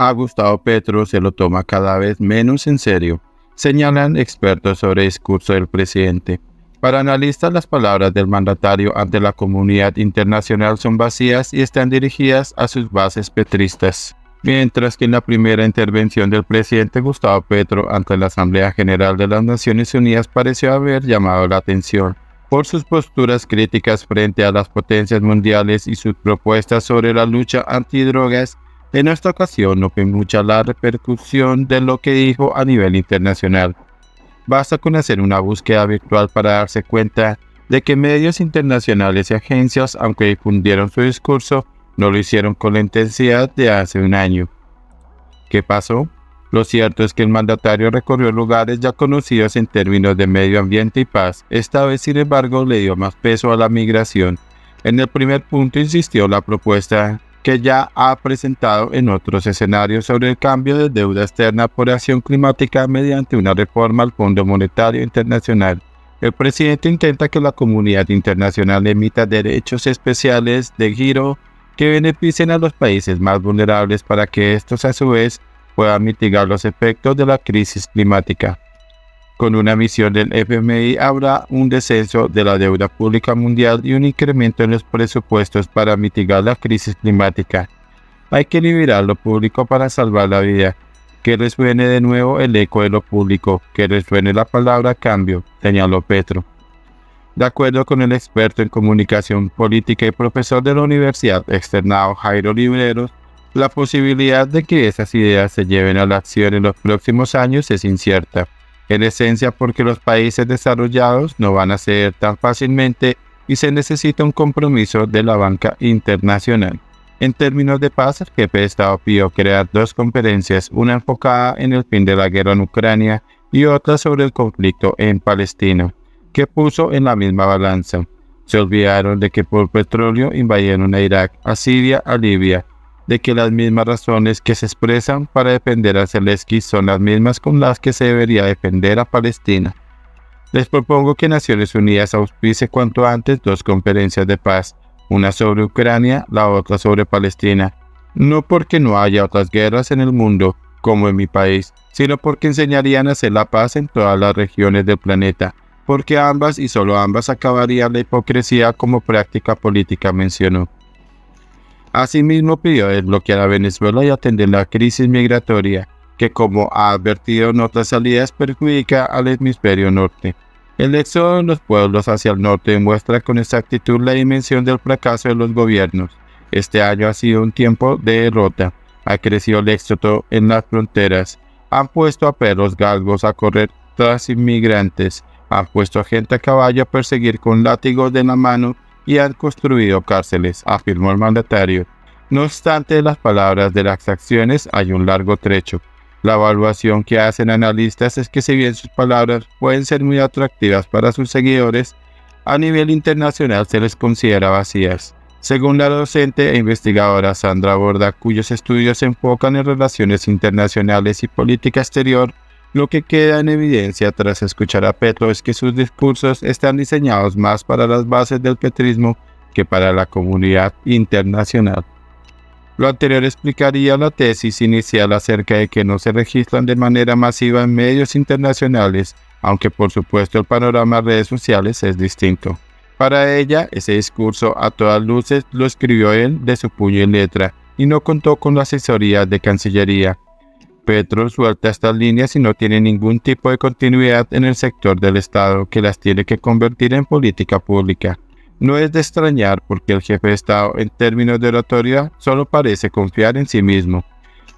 A Gustavo Petro se lo toma cada vez menos en serio, señalan expertos sobre el discurso del presidente. Para analistas, las palabras del mandatario ante la comunidad internacional son vacías y están dirigidas a sus bases petristas. Mientras que en la primera intervención del presidente Gustavo Petro ante la Asamblea General de las Naciones Unidas pareció haber llamado la atención por sus posturas críticas frente a las potencias mundiales y sus propuestas sobre la lucha antidrogas, en esta ocasión no fue mucha la repercusión de lo que dijo a nivel internacional. Basta con hacer una búsqueda virtual para darse cuenta de que medios internacionales y agencias, aunque difundieron su discurso, no lo hicieron con la intensidad de hace un año. ¿Qué pasó? Lo cierto es que el mandatario recorrió lugares ya conocidos en términos de medio ambiente y paz. Esta vez, sin embargo, le dio más peso a la migración. En el primer punto insistió la propuesta que ya ha presentado en otros escenarios sobre el cambio de deuda externa por acción climática mediante una reforma al Fondo Monetario Internacional. El presidente intenta que la comunidad internacional emita derechos especiales de giro que beneficien a los países más vulnerables para que estos a su vez puedan mitigar los efectos de la crisis climática. Con una misión del FMI habrá un descenso de la deuda pública mundial y un incremento en los presupuestos para mitigar la crisis climática. Hay que liberar lo público para salvar la vida. Que resuene de nuevo el eco de lo público, que resuene la palabra cambio, señaló Petro. De acuerdo con el experto en comunicación política y profesor de la Universidad Externado Jairo Libreros, la posibilidad de que esas ideas se lleven a la acción en los próximos años es incierta en esencia porque los países desarrollados no van a ceder tan fácilmente y se necesita un compromiso de la banca internacional. En términos de paz, el jefe de Estado pidió crear dos conferencias, una enfocada en el fin de la guerra en Ucrania y otra sobre el conflicto en Palestina, que puso en la misma balanza. Se olvidaron de que por petróleo invadieron a Irak, a Siria, a Libia, de que las mismas razones que se expresan para defender a Zelensky son las mismas con las que se debería defender a Palestina. Les propongo que Naciones Unidas auspice cuanto antes dos conferencias de paz, una sobre Ucrania, la otra sobre Palestina, no porque no haya otras guerras en el mundo, como en mi país, sino porque enseñarían a hacer la paz en todas las regiones del planeta, porque ambas y solo ambas acabarían la hipocresía como práctica política mencionó. Asimismo pidió desbloquear a Venezuela y atender la crisis migratoria, que como ha advertido en otras salidas perjudica al hemisferio norte. El éxodo de los pueblos hacia el norte muestra con exactitud la dimensión del fracaso de los gobiernos. Este año ha sido un tiempo de derrota. Ha crecido el éxodo en las fronteras. Han puesto a perros galgos a correr tras inmigrantes. Han puesto a gente a caballo a perseguir con látigos de la mano y han construido cárceles, afirmó el mandatario. No obstante las palabras de las acciones, hay un largo trecho. La evaluación que hacen analistas es que si bien sus palabras pueden ser muy atractivas para sus seguidores, a nivel internacional se les considera vacías. Según la docente e investigadora Sandra Borda, cuyos estudios se enfocan en relaciones internacionales y política exterior, lo que queda en evidencia tras escuchar a Petro es que sus discursos están diseñados más para las bases del petrismo que para la comunidad internacional. Lo anterior explicaría la tesis inicial acerca de que no se registran de manera masiva en medios internacionales, aunque por supuesto el panorama de redes sociales es distinto. Para ella, ese discurso a todas luces lo escribió él de su puño y letra, y no contó con la asesoría de Cancillería, Petro suelta estas líneas y no tiene ningún tipo de continuidad en el sector del Estado que las tiene que convertir en política pública. No es de extrañar porque el jefe de Estado en términos de oratoria solo parece confiar en sí mismo.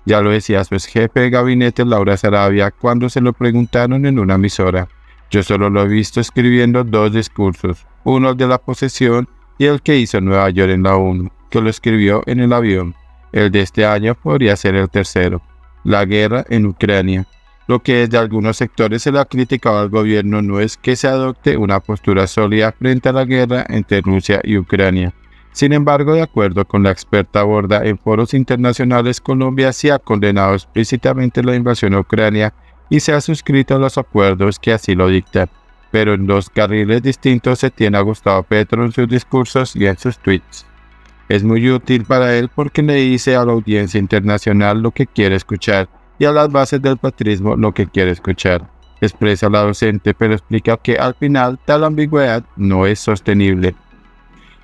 Ya lo decía su ex jefe de gabinete Laura Sarabia cuando se lo preguntaron en una emisora. Yo solo lo he visto escribiendo dos discursos, uno de la posesión y el que hizo en Nueva York en la ONU, que lo escribió en el avión. El de este año podría ser el tercero la guerra en Ucrania. Lo que desde algunos sectores se le ha criticado al gobierno no es que se adopte una postura sólida frente a la guerra entre Rusia y Ucrania. Sin embargo, de acuerdo con la experta Borda en foros internacionales, Colombia sí ha condenado explícitamente la invasión a Ucrania y se ha suscrito a los acuerdos que así lo dictan. Pero en dos carriles distintos se tiene a Gustavo Petro en sus discursos y en sus tweets. Es muy útil para él porque le dice a la audiencia internacional lo que quiere escuchar y a las bases del patrismo lo que quiere escuchar. Expresa la docente, pero explica que al final tal ambigüedad no es sostenible.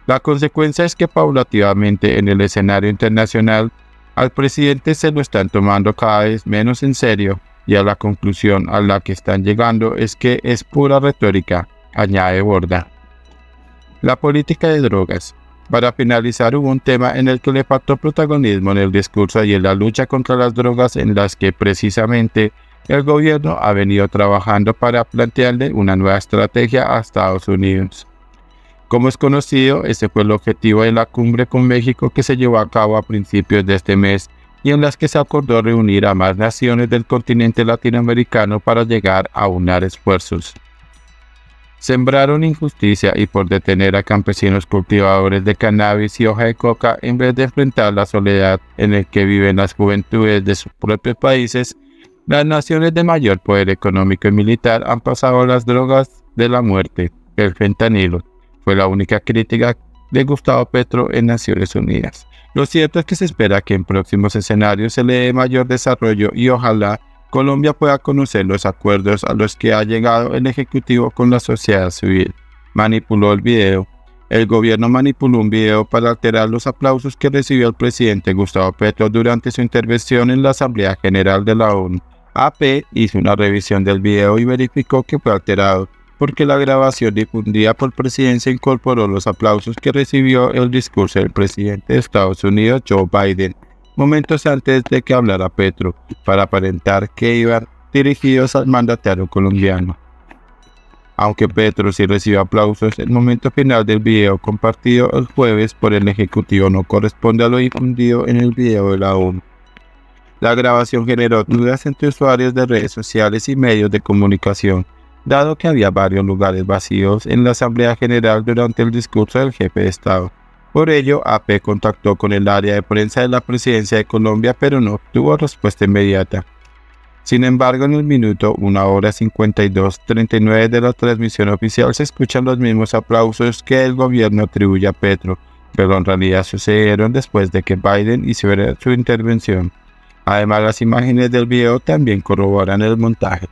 La consecuencia es que paulativamente en el escenario internacional al presidente se lo están tomando cada vez menos en serio y a la conclusión a la que están llegando es que es pura retórica, añade Borda. La política de drogas. Para finalizar hubo un tema en el que le faltó protagonismo en el discurso y en la lucha contra las drogas en las que precisamente el gobierno ha venido trabajando para plantearle una nueva estrategia a Estados Unidos. Como es conocido, ese fue el objetivo de la cumbre con México que se llevó a cabo a principios de este mes y en las que se acordó reunir a más naciones del continente latinoamericano para llegar a unar esfuerzos. Sembraron injusticia y por detener a campesinos cultivadores de cannabis y hoja de coca en vez de enfrentar la soledad en la que viven las juventudes de sus propios países, las naciones de mayor poder económico y militar han pasado las drogas de la muerte, el fentanilo, fue la única crítica de Gustavo Petro en Naciones Unidas. Lo cierto es que se espera que en próximos escenarios se le dé mayor desarrollo y ojalá Colombia pueda conocer los acuerdos a los que ha llegado el Ejecutivo con la sociedad civil. Manipuló el video. El gobierno manipuló un video para alterar los aplausos que recibió el presidente Gustavo Petro durante su intervención en la Asamblea General de la ONU. AP hizo una revisión del video y verificó que fue alterado porque la grabación difundida por presidencia incorporó los aplausos que recibió el discurso del presidente de Estados Unidos, Joe Biden, momentos antes de que hablara Petro, para aparentar que iban dirigidos al mandatario colombiano. Aunque Petro sí recibió aplausos, el momento final del video compartido el jueves por el Ejecutivo no corresponde a lo difundido en el video de la ONU. La grabación generó dudas entre usuarios de redes sociales y medios de comunicación, dado que había varios lugares vacíos en la Asamblea General durante el discurso del jefe de Estado. Por ello, AP contactó con el área de prensa de la presidencia de Colombia, pero no obtuvo respuesta inmediata. Sin embargo, en el minuto 1 hora 52.39 de la transmisión oficial se escuchan los mismos aplausos que el gobierno atribuye a Petro, pero en realidad sucedieron después de que Biden hiciera su intervención. Además, las imágenes del video también corroboran el montaje.